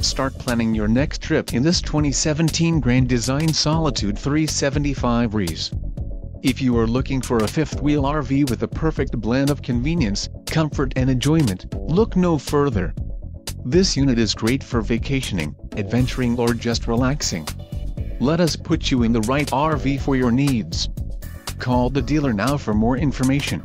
Start planning your next trip in this 2017 Grand Design Solitude 375 RES. If you are looking for a fifth-wheel RV with a perfect blend of convenience, comfort and enjoyment, look no further. This unit is great for vacationing, adventuring or just relaxing. Let us put you in the right RV for your needs. Call the dealer now for more information.